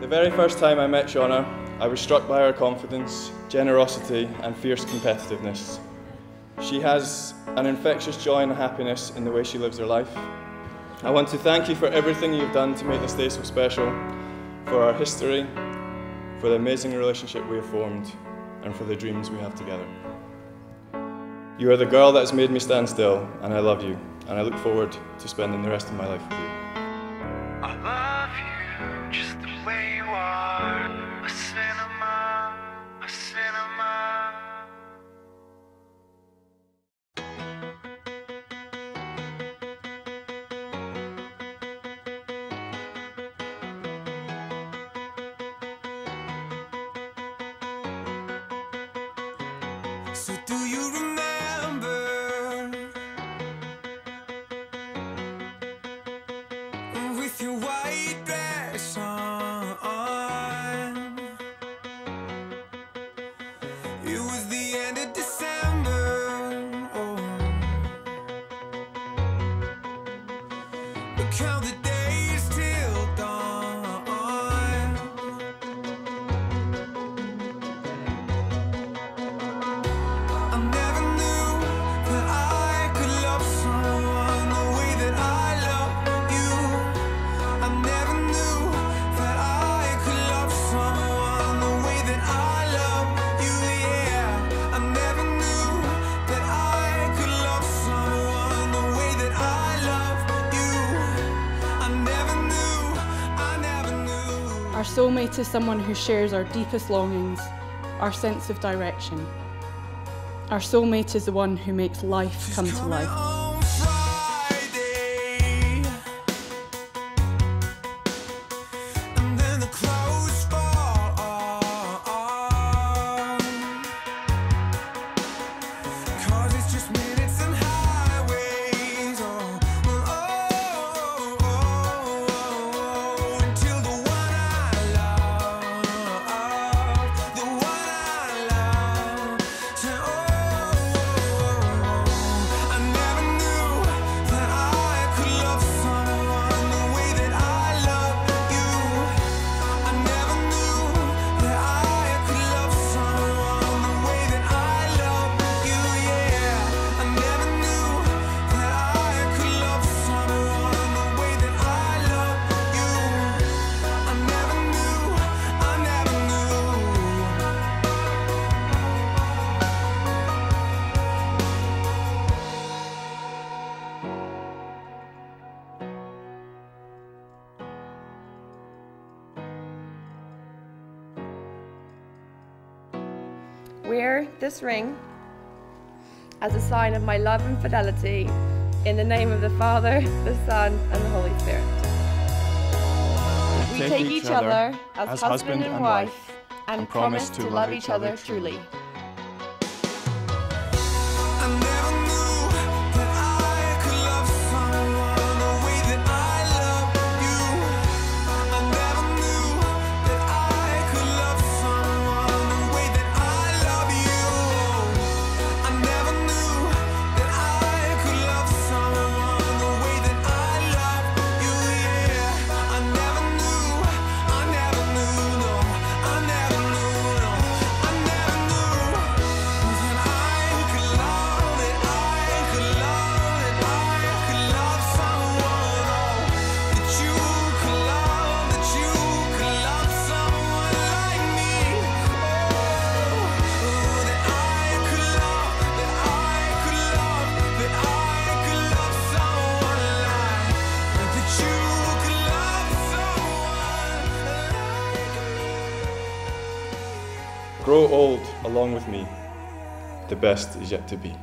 The very first time I met Shauna, I was struck by her confidence, generosity, and fierce competitiveness. She has an infectious joy and happiness in the way she lives her life. I want to thank you for everything you've done to make this day so special, for our history, for the amazing relationship we have formed, and for the dreams we have together. You are the girl that has made me stand still, and I love you, and I look forward to spending the rest of my life with you. So do you remember with your white dress on? It was the end of December. Oh. Count the Our soulmate is someone who shares our deepest longings, our sense of direction. Our soulmate is the one who makes life come to life. Wear this ring as a sign of my love and fidelity in the name of the Father, the Son, and the Holy Spirit. We take each other as husband and wife and promise to love each other truly. Grow old along with me. The best is yet to be.